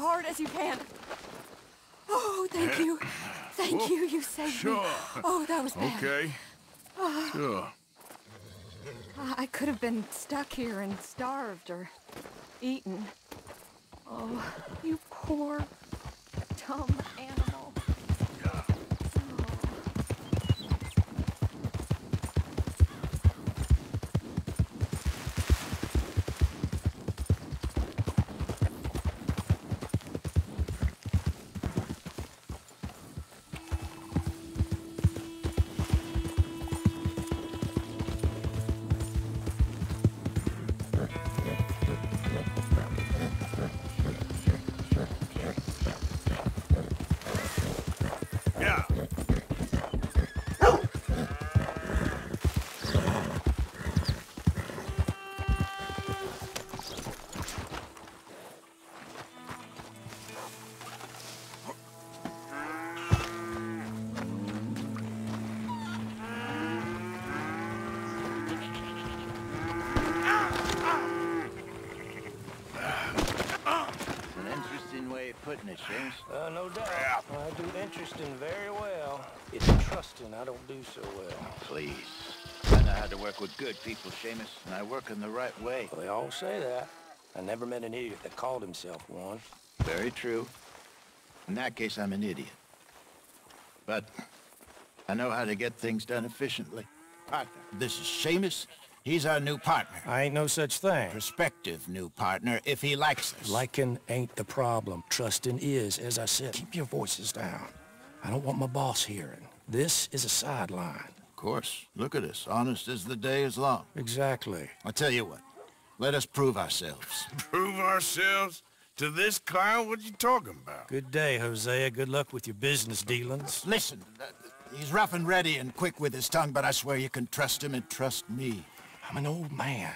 hard as you can. Oh, thank you. Thank you, you saved Sure. me. Oh, that was bad. Okay. Ah. Sure. I I could have been stuck here and starved or eaten. Oh, you poor, dumb animal. Trusting I don't do so well. Please. I know how to work with good people, Seamus, and I work in the right way. Well, they all say that. I never met an idiot that called himself one. Very true. In that case, I'm an idiot. But I know how to get things done efficiently. Partner, this is Seamus. He's our new partner. I ain't no such thing. Prospective new partner, if he likes us. Liking ain't the problem. Trusting is. As I said, keep your voices down. I don't want my boss hearing. This is a sideline. Of course. Look at us. Honest as the day is long. Exactly. I'll tell you what. Let us prove ourselves. Prove ourselves to this clown? What you talking about? Good day, Hosea. Good luck with your business dealings. Listen, uh, he's rough and ready and quick with his tongue, but I swear you can trust him and trust me. I'm an old man.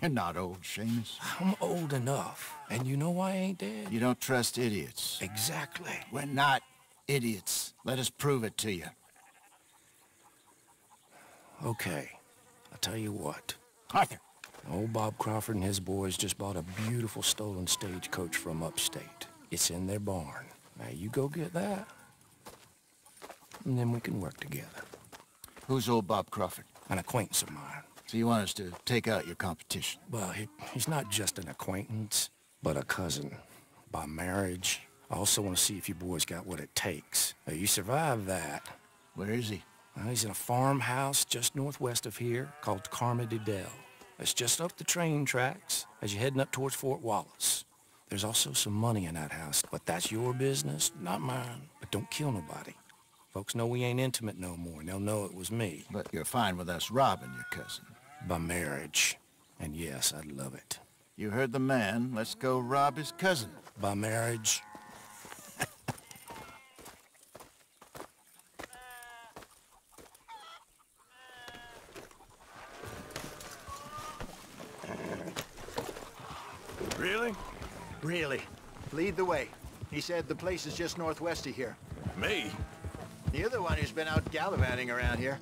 You're not old, Seamus. I'm old enough. And you know why I ain't dead. You don't trust idiots. Exactly. We're not idiots. Let us prove it to you. Okay. I'll tell you what. Arthur, Old Bob Crawford and his boys just bought a beautiful stolen stagecoach from upstate. It's in their barn. Now you go get that, and then we can work together. who's old Bob Crawford? An acquaintance of mine. So you want us to take out your competition? Well, he, he's not just an acquaintance, but a cousin. By marriage. I also want to see if you boys got what it takes. Now, you survive that. Where is he? Well, he's in a farmhouse just northwest of here called Carmody Dell. It's just up the train tracks as you're heading up towards Fort Wallace. There's also some money in that house, but that's your business, not mine. But don't kill nobody. Folks know we ain't intimate no more, and they'll know it was me. But you're fine with us robbing your cousin. By marriage. And yes, I'd love it. You heard the man. Let's go rob his cousin. By marriage. The way. He said the place is just northwest of here. Me? You're the one who's been out gallivanting around here.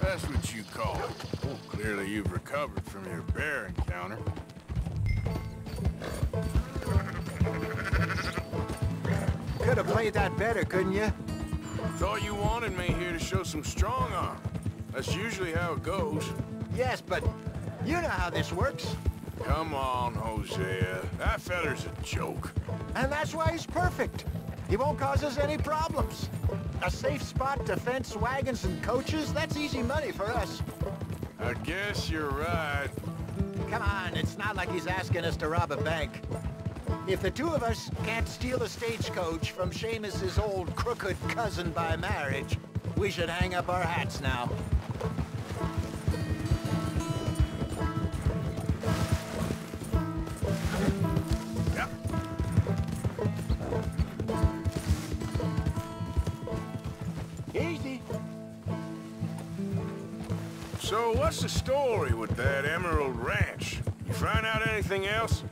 That's what you call it. Oh, clearly you've recovered from your bear encounter. Could have played that better, couldn't you? Thought you wanted me here to show some strong arm. That's usually how it goes. Yes, but you know how this works. Come on, Hosea. That feller's a joke. And that's why he's perfect. He won't cause us any problems. A safe spot to fence wagons and coaches, that's easy money for us. I guess you're right. Come on, it's not like he's asking us to rob a bank. If the two of us can't steal a stagecoach from Seamus's old crooked cousin by marriage, we should hang up our hats now. So what's the story with that Emerald Ranch? You find out anything else?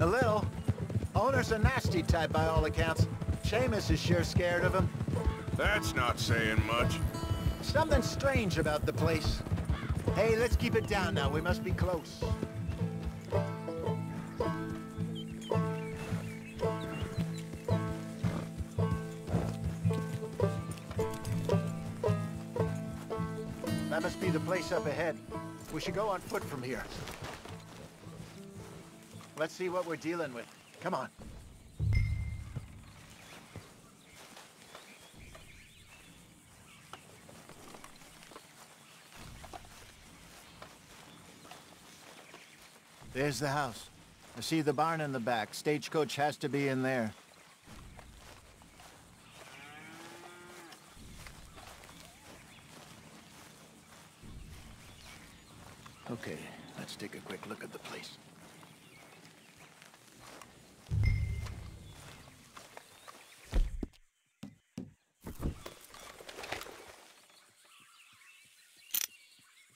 A little. Owner's a nasty type by all accounts. Seamus is sure scared of him. That's not saying much. Something strange about the place. Hey, let's keep it down now. We must be close. That must be the place up ahead. We should go on foot from here. Let's see what we're dealing with. Come on. There's the house. I see the barn in the back. Stagecoach has to be in there. Okay, let's take a quick look at the place.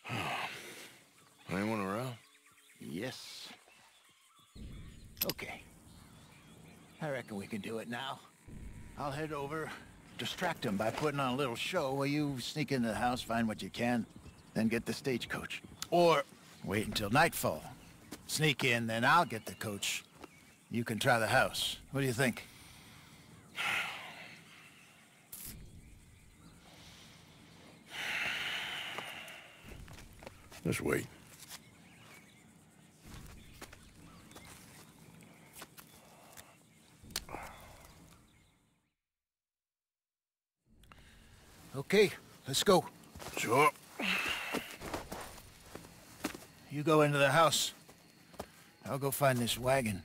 Anyone around? Yes. Okay. I reckon we can do it now. I'll head over, distract him by putting on a little show while you sneak into the house, find what you can, then get the stagecoach. Or wait until nightfall. Sneak in, then I'll get the coach. You can try the house. What do you think? Just wait. Okay, let's go. Sure. You go into the house. I'll go find this wagon.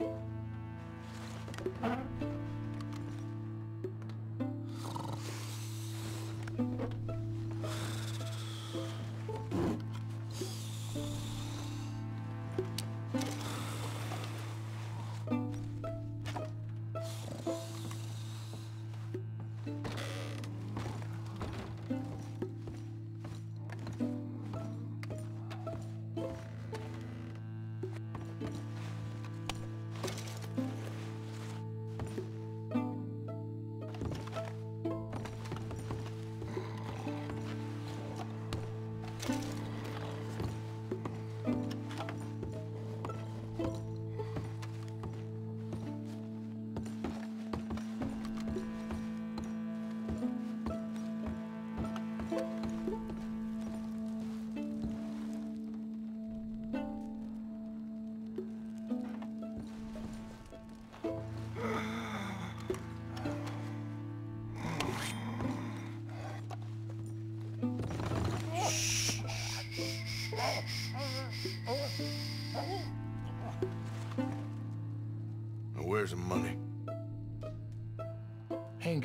Now,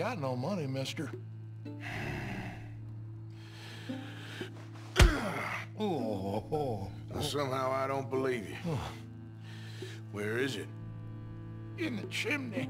got no money, mister. Oh, oh, oh, Now, somehow I don't believe you. Oh. Where is it? in the chimney.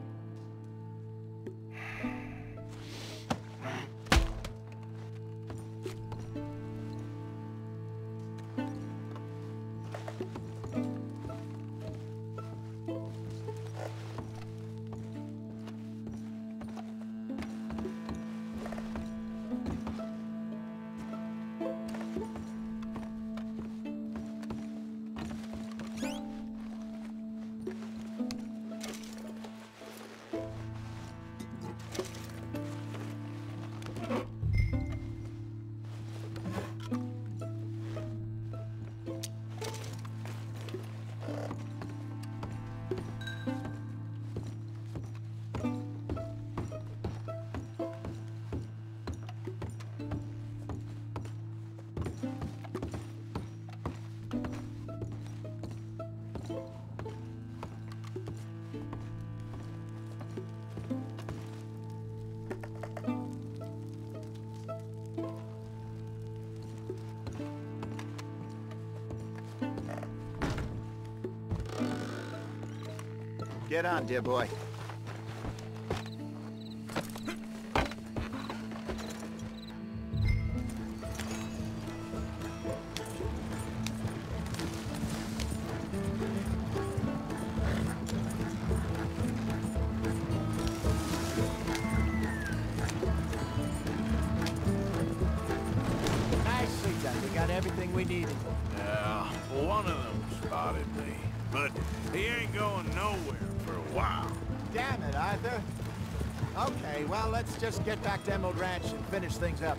Get on, dear boy. While. Damn it, Arthur. Okay, well, let's just get back to Emerald Ranch and finish things up.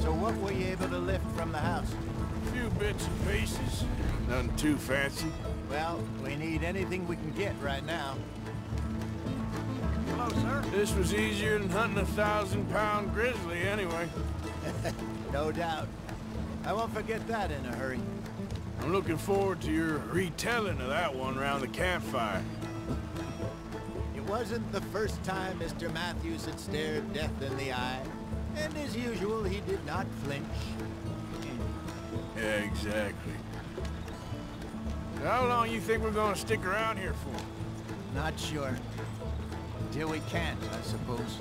So what were you able to lift from the house? A few bits and pieces. Nothing too fancy. Well, we need anything we can get right now. Hello, sir. This was easier than hunting a thousand-pound grizzly anyway. No doubt. I won't forget that in a hurry. I'm looking forward to your retelling of that one around the campfire. It wasn't the first time Mr. Matthews had stared death in the eye. And as usual, he did not flinch. Yeah, exactly. How long you think we're gonna stick around here for? Not sure. Until we can't, I suppose.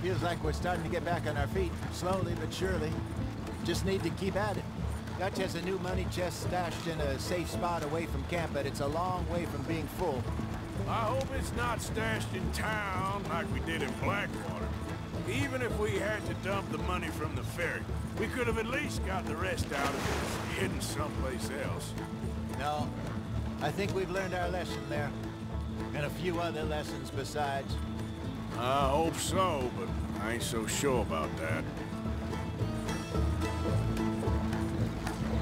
Feels like we're starting to get back on our feet, slowly but surely. Just need to keep at it. Dutch has a new money chest stashed in a safe spot away from camp, but it's a long way from being full. I hope it's not stashed in town like we did in Blackwater. Even if we had to dump the money from the ferry, we could have at least got the rest out of it hidden someplace else. No, I think we've learned our lesson there. And a few other lessons besides. I hope so, but I ain't so sure about that.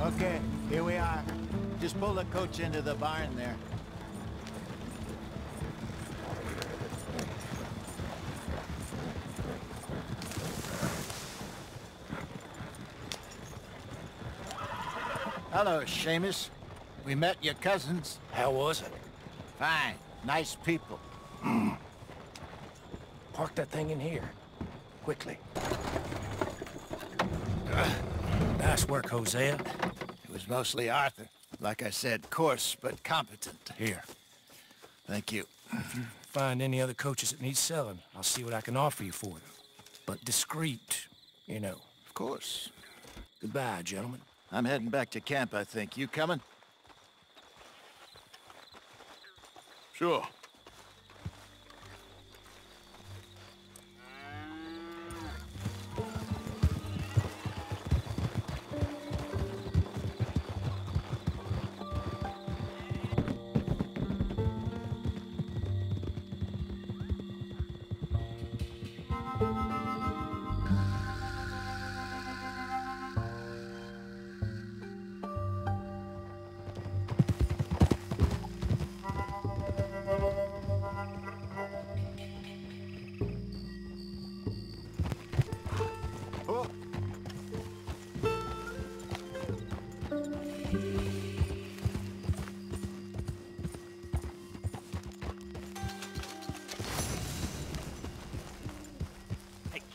Okay, here we are. Just pull the coach into the barn there. Hello, Seamus. We met your cousins. How was it? Fine. Nice people. Park that thing in here. Quickly. Nice work, Hosea. It was mostly Arthur. Like I said, coarse but competent. Here. Thank you. Find any other coaches that need selling. I'll see what I can offer you for them. But discreet, you know. Of course. Goodbye, gentlemen. I'm heading back to camp, I think. You coming? Sure.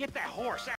Get that horse out.